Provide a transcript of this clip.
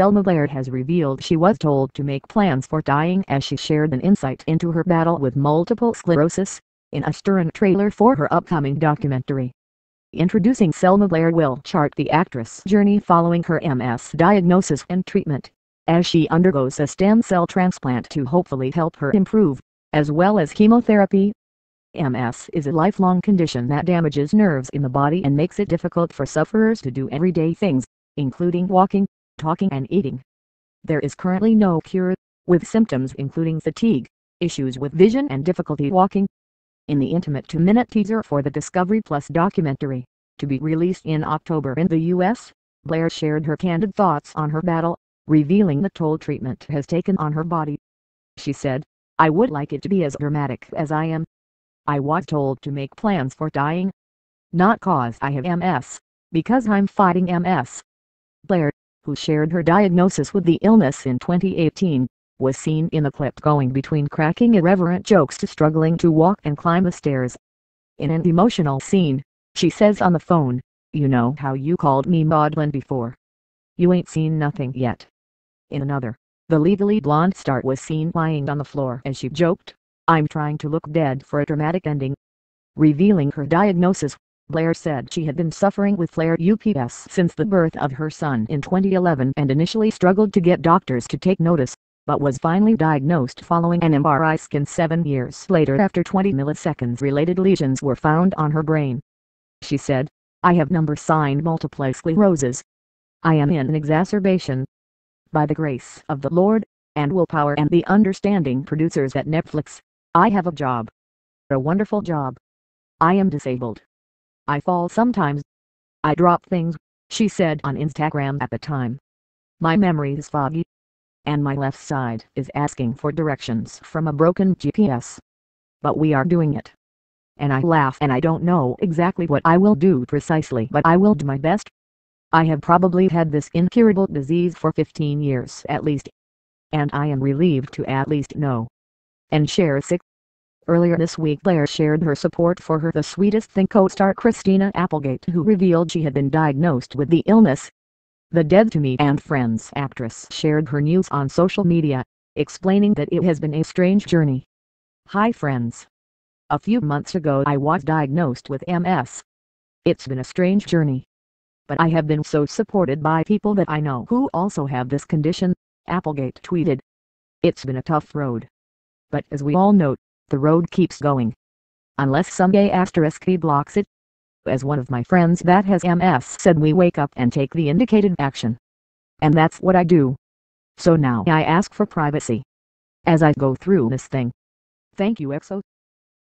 Selma Blair has revealed she was told to make plans for dying as she shared an insight into her battle with multiple sclerosis, in a stirring trailer for her upcoming documentary. Introducing Selma Blair will chart the actress' journey following her MS diagnosis and treatment, as she undergoes a stem cell transplant to hopefully help her improve, as well as chemotherapy. MS is a lifelong condition that damages nerves in the body and makes it difficult for sufferers to do everyday things, including walking, talking and eating. There is currently no cure, with symptoms including fatigue, issues with vision and difficulty walking. In the intimate two-minute teaser for the Discovery Plus documentary, to be released in October in the U.S., Blair shared her candid thoughts on her battle, revealing the toll treatment has taken on her body. She said, I would like it to be as dramatic as I am. I was told to make plans for dying. Not cause I have MS, because I'm fighting MS. Blair, who shared her diagnosis with the illness in 2018, was seen in the clip going between cracking irreverent jokes to struggling to walk and climb the stairs. In an emotional scene, she says on the phone, you know how you called me maudlin before. You ain't seen nothing yet. In another, the Legally Blonde star was seen lying on the floor as she joked, I'm trying to look dead for a dramatic ending. Revealing her diagnosis, Blair said she had been suffering with flare UPS since the birth of her son in 2011 and initially struggled to get doctors to take notice, but was finally diagnosed following an MRI scan seven years later after 20 milliseconds related lesions were found on her brain. She said, I have number signed multiple sclerosis. I am in an exacerbation. By the grace of the Lord, and willpower and the understanding producers at Netflix, I have a job. A wonderful job. I am disabled. I fall sometimes. I drop things, she said on Instagram at the time. My memory is foggy. And my left side is asking for directions from a broken GPS. But we are doing it. And I laugh and I don't know exactly what I will do precisely but I will do my best. I have probably had this incurable disease for 15 years at least. And I am relieved to at least know. And share sick Earlier this week Blair shared her support for her The Sweetest Thing co-star Christina Applegate who revealed she had been diagnosed with the illness. The Dead to Me and Friends actress shared her news on social media, explaining that it has been a strange journey. Hi friends. A few months ago I was diagnosed with MS. It's been a strange journey. But I have been so supported by people that I know who also have this condition, Applegate tweeted. It's been a tough road. But as we all know, the road keeps going. Unless some gay asterisk blocks it. As one of my friends that has MS said we wake up and take the indicated action. And that's what I do. So now I ask for privacy. As I go through this thing. Thank you EXO.